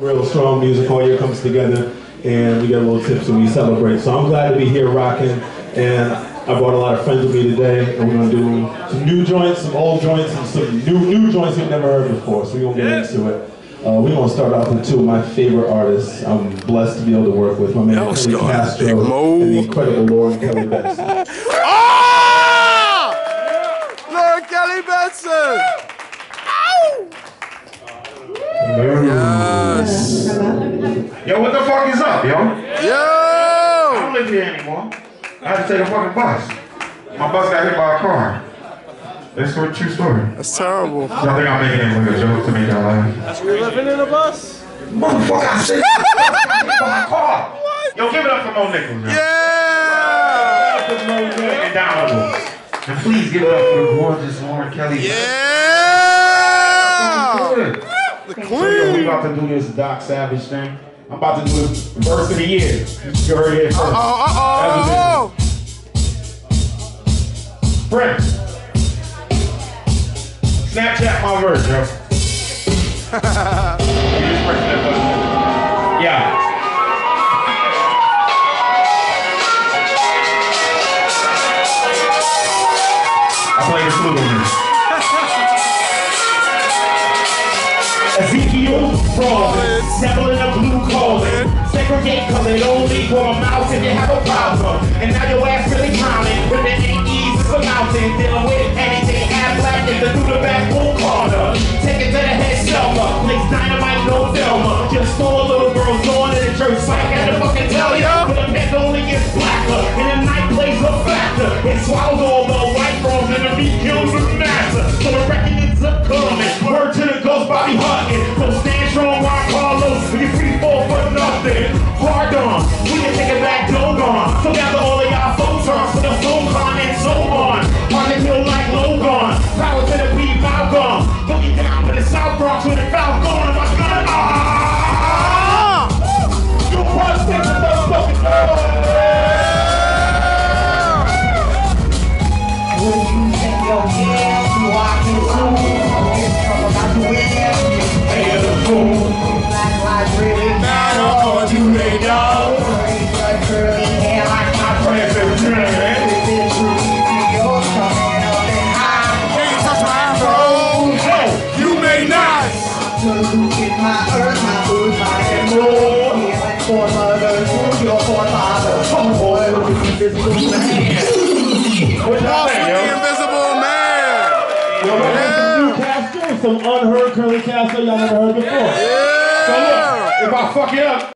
Real strong music all year comes together, and we get a little tips and we celebrate. So I'm glad to be here rocking, and I brought a lot of friends with me today, and we're gonna do some new joints, some old joints, and some new new joints you've never heard before. So we're gonna get into it. Uh, we're gonna start off with two of my favorite artists. I'm blessed to be able to work with my man Curly Castro and the incredible Lauren Kelly Benson. Ah! Lauren Kelly Benson! Yes! Yo, what the fuck is up, yo? Yo! I don't live here anymore. I had to take a fucking bus. My bus got hit by a car. That's a true story. That's terrible. Y'all think I'm making it like a joke to make y'all laugh? You living in a bus? Motherfucker, I said hit by a car. Yo, give it up for Mo Nichols, yo. Yeah! And Donables. And please give it up for the gorgeous Lauren Kelly. Yeah! Good. The So, yo, we about to do this Doc Savage thing. I'm about to do the verse of the year. You heard it first. Uh oh, uh oh! Prince. Snapchat my verse, yo. You just press that button. Yeah. I play the flute on this. Ezekiel Rollins, in a calling. Segregate colored only for a mouse if you have a problem. And now your ass really drowning with the AEs of the mountain. Dealing with anything half black is the through the back pool corner. Take it to the head Selma. Place dynamite, no Thelma. Just a little girl going in a church. Had to fucking tell ya. But the pen only gets blacker. And the night plays a factor. It swallows all look the invisible man! Some new Castro, some unheard Curly Castro y'all never heard before. Yeah! If I fuck it up,